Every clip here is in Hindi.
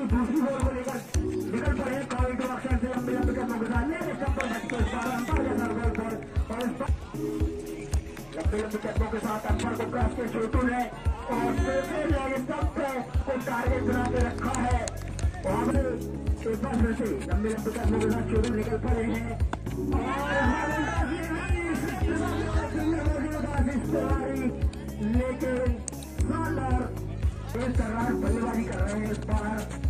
ताकि दूसरी बॉल को निकल पड़े पॉइंट ऑप्शन से लंबी लंबी कदमों के साथ लेग स्टम्प पर बचते इस बार अंतर के साथ बॉल पर और इस बार लंबे लंबे के साथ अंतर को क्रॉस के छोटू ने और दूसरे लेग स्टम्प पे को टारगेट बना के रखा है पर एक बार फिर से लंबे लंबे कदमों के साथ निकल पड़े हैं लेकिन शानदार बेकरार बल्लेबाजी कर रहे हैं इस बार।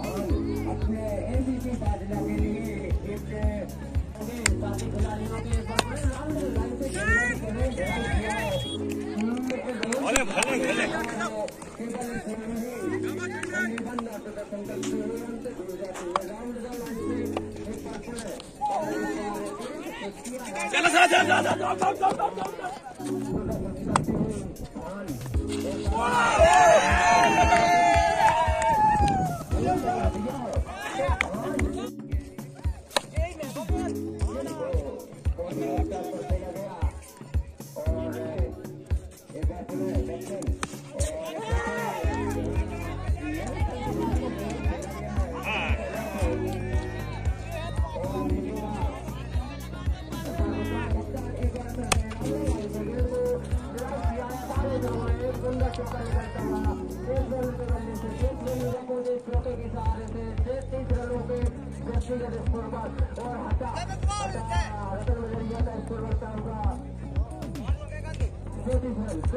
प्रयास अपने एबीपी बादला के लिए एक साथी खिलाड़ियों के भले। भले भले चलो चलो चलो चलो चलो चलो चलो।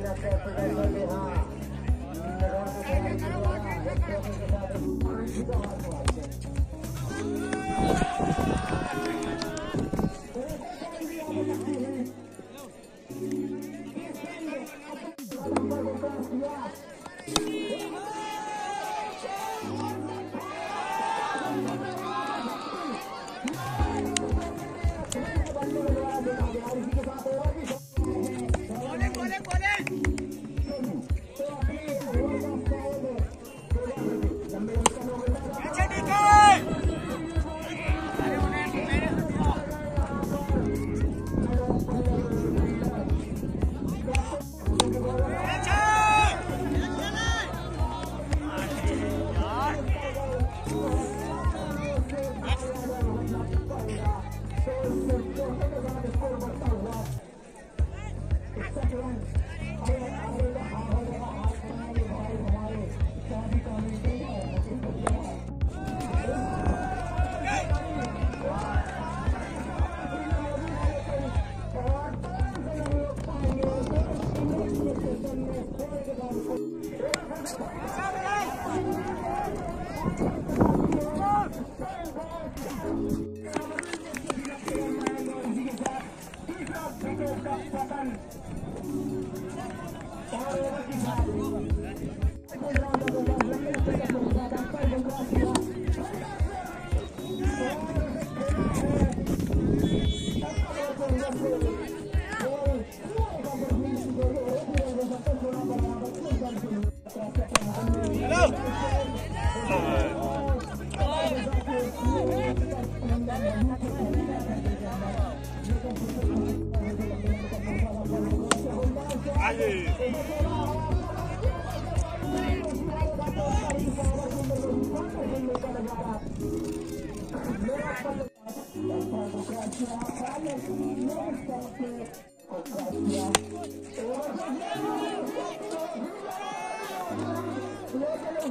Thank you.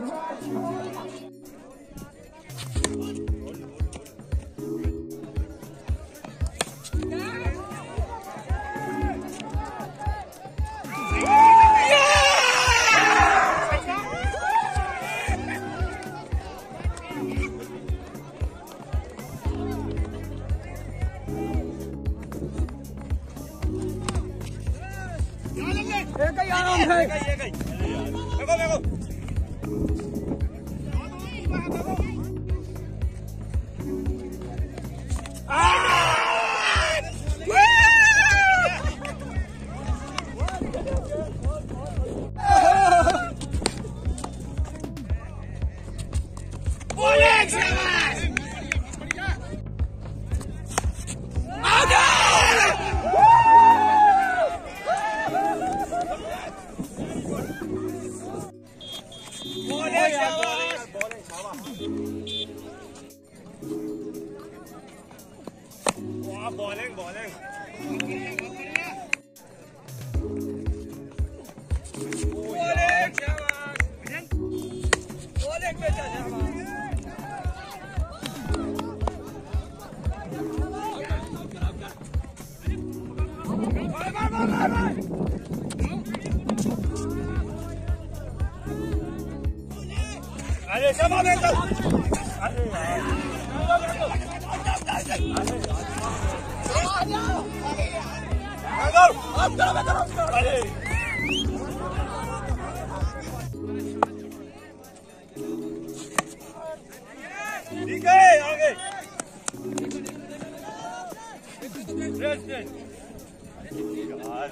Right. अरे क्षमा बेटा अरे यार अरे ठीक है आगे। Rest rest God.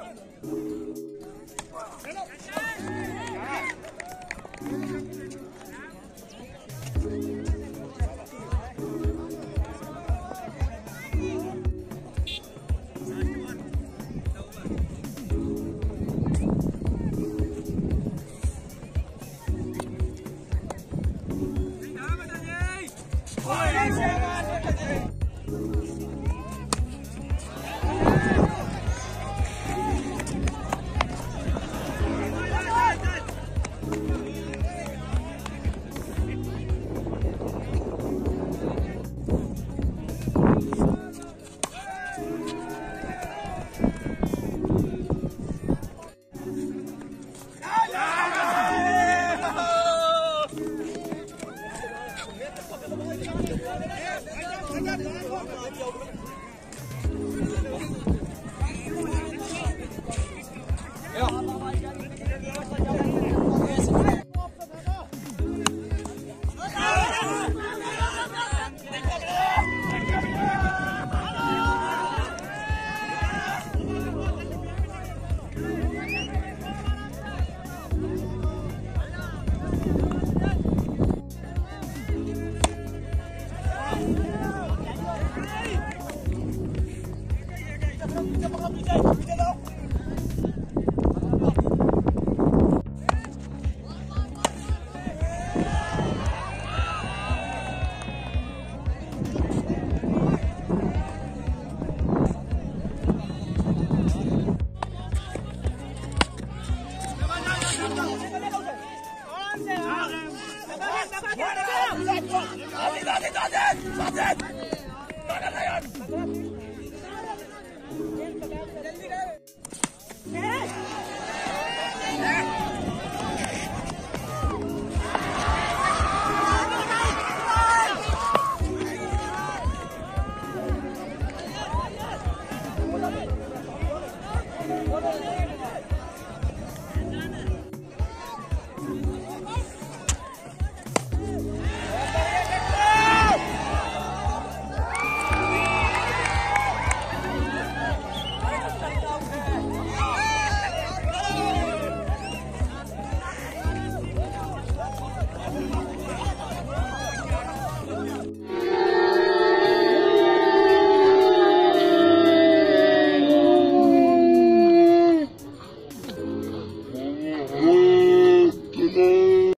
น้อ